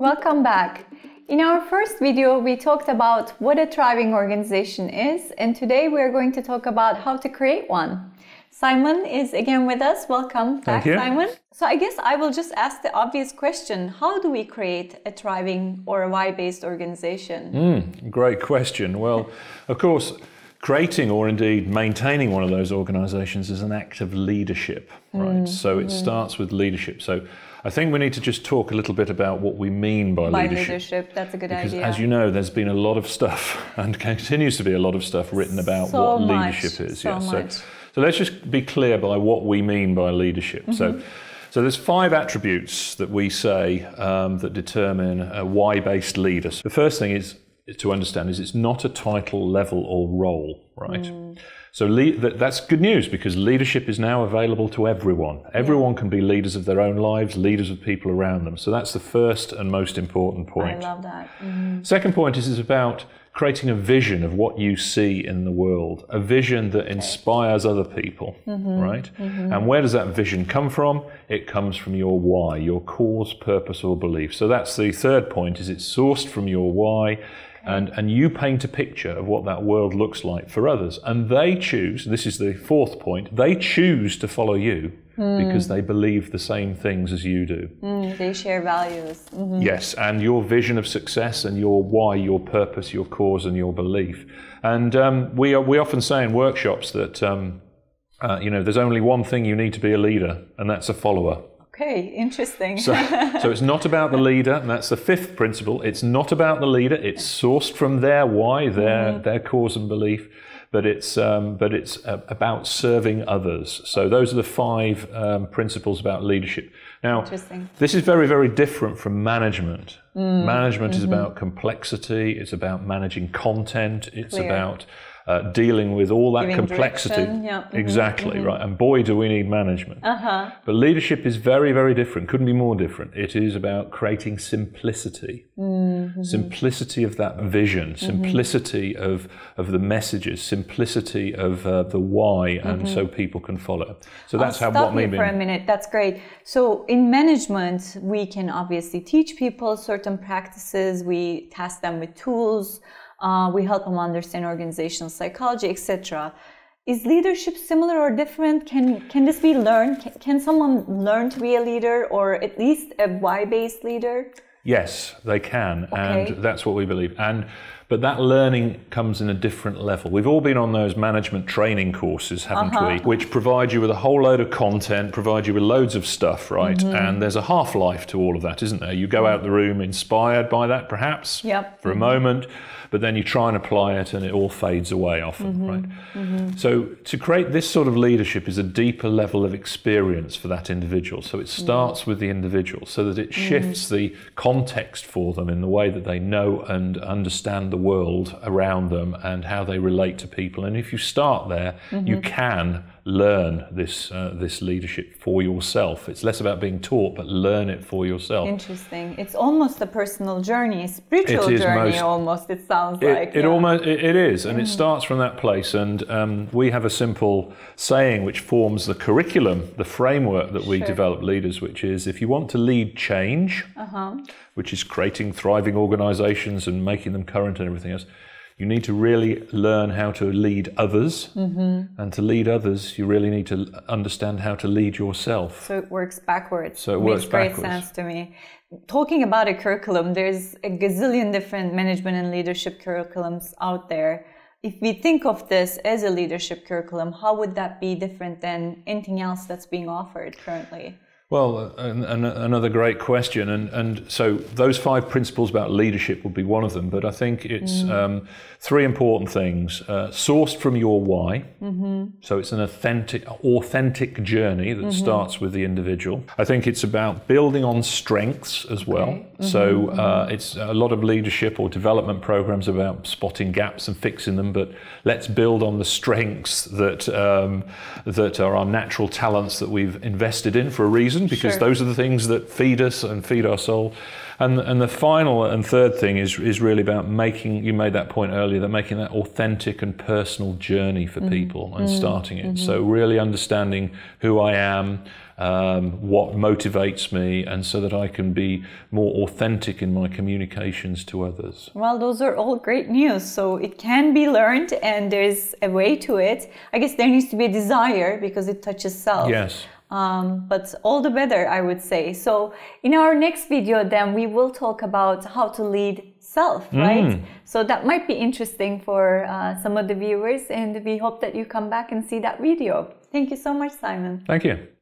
Welcome back. In our first video, we talked about what a thriving organization is, and today we are going to talk about how to create one. Simon is again with us. Welcome back, Simon. So I guess I will just ask the obvious question: How do we create a thriving or a why-based organization? Mm, great question. Well, of course, creating or indeed maintaining one of those organizations is an act of leadership, right? Mm, so it mm. starts with leadership. So I think we need to just talk a little bit about what we mean by, by leadership. leadership. That's a good because idea. As you know, there's been a lot of stuff and continues to be a lot of stuff written about so what much, leadership is. So yeah. Much. So, so let's just be clear by what we mean by leadership. Mm-hmm. So. So there's five attributes that we say um, that determine a why-based leader. So the first thing is to understand is it's not a title, level, or role, right? Mm. So le- that's good news because leadership is now available to everyone. Everyone can be leaders of their own lives, leaders of people around them. So that's the first and most important point. I love that. Mm-hmm. Second point is, is about creating a vision of what you see in the world, a vision that inspires other people, mm-hmm. right? Mm-hmm. And where does that vision come from? It comes from your why, your cause, purpose, or belief. So that's the third point: is it's sourced from your why and, and you paint a picture of what that world looks like for others. And they choose, this is the fourth point, they choose to follow you mm. because they believe the same things as you do. Mm, they share values. Mm-hmm. Yes, and your vision of success and your why, your purpose, your cause, and your belief. And um, we, are, we often say in workshops that. Um, uh, you know, there's only one thing you need to be a leader, and that's a follower. Okay, interesting. so, so it's not about the leader, and that's the fifth principle. It's not about the leader. It's sourced from their why, their mm. their cause and belief, but it's um, but it's uh, about serving others. So those are the five um, principles about leadership. Now, this is very very different from management. Mm. Management mm-hmm. is about complexity. It's about managing content. It's Clear. about uh, dealing with all that Giving complexity. Yeah. Mm-hmm. Exactly, mm-hmm. right. And boy, do we need management. Uh-huh. But leadership is very, very different. Couldn't be more different. It is about creating simplicity. Mm-hmm. Simplicity of that vision, mm-hmm. simplicity of, of the messages, simplicity of uh, the why, and mm-hmm. so people can follow. So that's I'll how what maybe. for a minute. That's great. So in management, we can obviously teach people certain practices. We test them with tools uh, we help them understand organizational psychology, etc. Is leadership similar or different? Can can this be learned? Can, can someone learn to be a leader, or at least a why-based leader? Yes, they can, okay. and that's what we believe. And but that learning comes in a different level. We've all been on those management training courses, haven't uh-huh. we? Which provide you with a whole load of content, provide you with loads of stuff, right? Mm-hmm. And there's a half life to all of that, isn't there? You go out the room inspired by that, perhaps, yep. for a mm-hmm. moment but then you try and apply it and it all fades away often, mm-hmm. right? Mm-hmm. So to create this sort of leadership is a deeper level of experience for that individual. So it mm. starts mm-hmm. with the individual so that it shifts mm. the context for them in the way that they know and understand the world around them and how they relate to people. And if you start there, you mm-hmm. can learn this uh, this leadership for yourself. It's less about being taught, but learn it for yourself. Interesting. It's almost a personal journey, a spiritual journey. Most, almost it sounds it, like. It yeah. almost it, it is, and mm. it starts from that place. And um, we have a simple saying which forms the curriculum, the framework that we sure. develop leaders, which is if you want to lead change, uh-huh. which is creating thriving organisations and making them current and everything else you need to really learn how to lead others. Mm-hmm. And to lead others, you really need to understand how to lead yourself. So it works backwards. So it, it works makes backwards. great sense to me. Talking about a curriculum, there's a gazillion different management and leadership curriculums out there. If we think of this as a leadership curriculum, how would that be different than anything else that's being offered currently? Well, an, an, another great question, and and so those five principles about leadership would be one of them. But I think it's mm. um, three important things: uh, sourced from your why. Mm-hmm. So it's an authentic, authentic journey that mm-hmm. starts with the individual. I think it's about building on strengths as well. Okay. Mm-hmm. So uh, mm-hmm. it's a lot of leadership or development programs about spotting gaps and fixing them. But let's build on the strengths that um, that are our natural talents that we've invested in for a reason reason because Sure. those are the things that feed us and feed our soul. And and the final and third thing is is really about making. You made that point earlier that making that authentic and personal journey for mm-hmm. people and mm-hmm. starting it. So mm-hmm. really understanding who I am. Um, what motivates me, and so that I can be more authentic in my communications to others. Well, those are all great news. So it can be learned and there's a way to it. I guess there needs to be a desire because it touches self. Yes. Um, but all the better, I would say. So in our next video, then we will talk about how to lead self, right? So that might be interesting for uh, some of the viewers, and we hope that you come back and see that video. Thank you so much, Simon. Thank you.